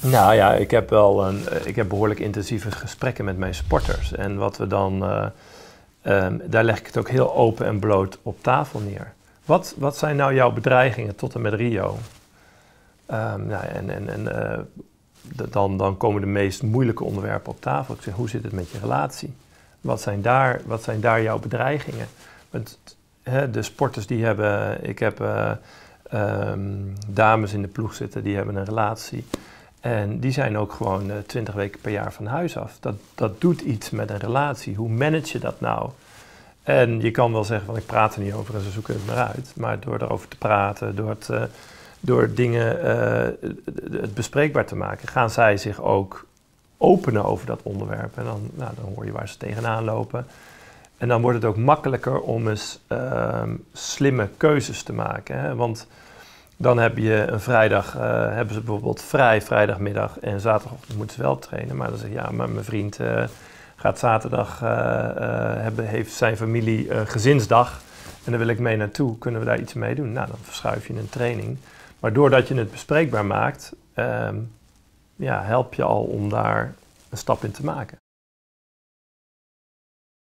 Nou ja, ik heb wel een, eh, ik heb behoorlijk intensieve gesprekken met mijn sporters. En wat we dan, eh, ehm, daar leg ik het ook heel open en bloot op tafel neer. Wat, wat zijn nou jouw bedreigingen tot en met Rio? Nou, en en, en eh, dan, dan komen de meest moeilijke onderwerpen op tafel. Ik zeg, hoe zit het met je relatie? Wat zijn daar, wat zijn daar jouw bedreigingen? Want de sporters die hebben, ik heb eh, ehm, dames in de ploeg zitten, die hebben een relatie. En die zijn ook gewoon twintig weken per jaar van huis af. Dat, dat doet iets met een relatie. Hoe manage je dat nou? En je kan wel zeggen van ik praat er niet over en ze zoeken het maar uit. Maar door erover te praten, door, het, eh, door dingen eh, het bespreekbaar te maken, gaan zij zich ook openen over dat onderwerp. En dan, nou, dan hoor je waar ze tegenaan lopen. En dan wordt het ook makkelijker om eens ehm, slimme keuzes te maken. Hè? Want dan heb je een vrijdag, eh, hebben ze bijvoorbeeld vrij, vrijdagmiddag en zaterdagochtend moeten ze wel trainen. Maar dan zeg je, ja, maar mijn vriend eh, gaat zaterdag, eh, hebben, heeft zijn familie gezinsdag en daar wil ik mee naartoe. Kunnen we daar iets mee doen? Nou, dan verschuif je een training. Maar doordat je het bespreekbaar maakt, ehm, ja, help je al om daar een stap in te maken.